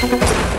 you